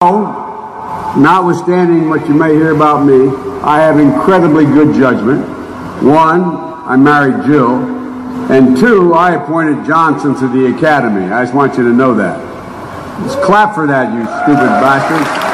notwithstanding what you may hear about me, I have incredibly good judgment. One, I married Jill. And two, I appointed Johnson to the academy. I just want you to know that. Just clap for that, you stupid bastards.